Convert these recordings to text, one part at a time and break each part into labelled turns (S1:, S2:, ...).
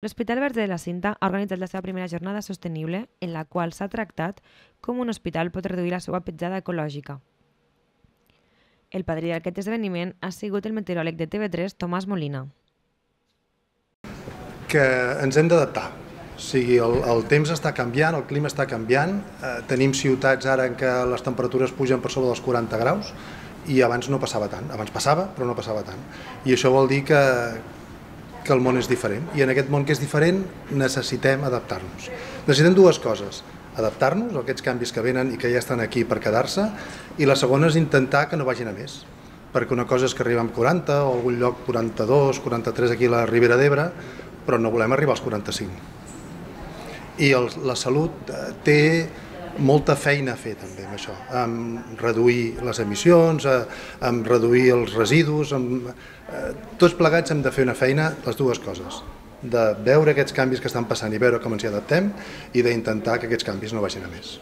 S1: L'Hospital Verge de la Cinta ha organitzat la seva primera jornada sostenible en la qual s'ha tractat com un hospital pot reduir la seva petjada ecològica. El padrí d'aquest esdeveniment ha sigut el meteoròleg de TV3, Tomàs Molina.
S2: Que ens hem d'adaptar. O sigui, el, el temps està canviant, el clima està canviant, eh, tenim ciutats ara en què les temperatures pugen per sobre dels 40 graus i abans no passava tant. Abans passava, però no passava tant. I això vol dir que, que el món és diferent. I en aquest món que és diferent necessitem adaptar-nos. Necessitem dues coses, adaptar-nos a aquests canvis que venen i que ja estan aquí per quedar-se i la segona és intentar que no vagin a més. Perquè una cosa és que arribem 40 o algun lloc 42, 43 aquí a la Ribera d'Ebre però no volem arribar als 45 i el, la salut eh, té molta feina a fer també amb això, amb reduir les emissions, amb reduir els residus, amb, eh, tots plegats hem de fer una feina, les dues coses, de veure aquests canvis que estan passant i veure com ens hi adaptem i d'intentar que aquests canvis no vagin a més.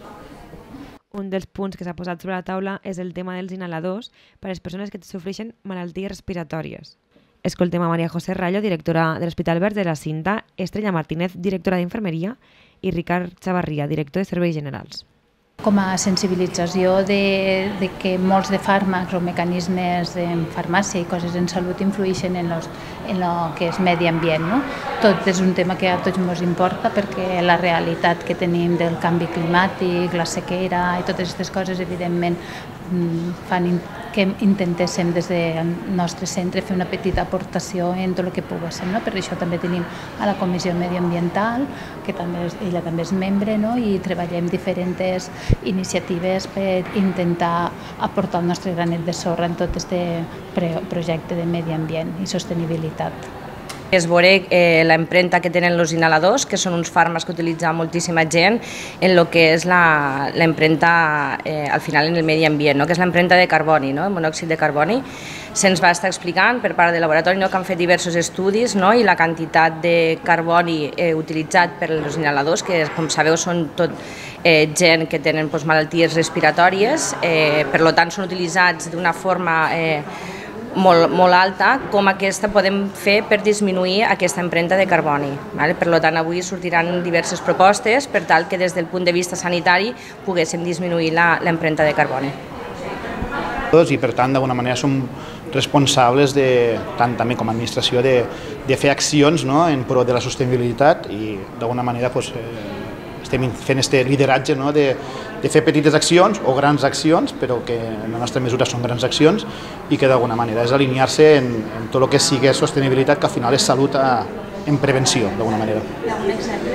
S1: Un dels punts que s'ha posat sobre la taula és el tema dels inhaladors per a les persones que sofreixen malalties respiratòries. Escoltem a Maria José Rallo, directora de l'Hospital Verd de la Cinta, Estrella Martínez, directora d'Infermeria, i Ricard Xavarria, director de Serveis Generals
S3: com a sensibilització de, de que molts de fàrmacs o mecanismes en farmàcia i coses en salut influeixen en, los, en lo que és medi ambient. No? Tot és un tema que a tots ens importa perquè la realitat que tenim del canvi climàtic, la sequera i totes aquestes coses, evidentment, mm, fan que intentéssim des del nostre centre fer una petita aportació en tot el que poguéssim. No? Per això també tenim a la Comissió Mediambiental, que també és, ella també és membre, no? i treballem diferents iniciatives per intentar aportar el nostre granet de sorra en tot aquest projecte de medi ambient i sostenibilitat.
S4: És veure eh, l'empremta que tenen els inhaladors, que són uns fàrmacs que utilitza moltíssima gent en el que és l'empremta eh, al final en el medi ambient, no? que és l'empremta de carboni, no? el monòxid de carboni. Se'ns va estar explicant per part del laboratori no? que han fet diversos estudis no? i la quantitat de carboni eh, utilitzat per als inhaladors, que com sabeu són tot eh, gent que tenen doncs, malalties respiratòries, eh, per tant són utilitzats d'una forma eh, molt, molt alta com aquesta podem fer per disminuir aquesta empremta de carboni. Vale? Per tant, avui sortiran diverses propostes per tal que des del punt de vista sanitari poguéssim disminuir l'empremta de carboni.
S5: I per tant, d'alguna manera som responsables de, tant també com a administració de, de fer accions no, en pro de la sostenibilitat i d'alguna manera pues, eh, estem fent este lideratge no, de, de fer petites accions o grans accions, però que en la nostra mesura són grans accions i que d'alguna manera és alinear-se en, en tot el que sigui sostenibilitat, que al final és salut a, en prevenció, d'alguna manera.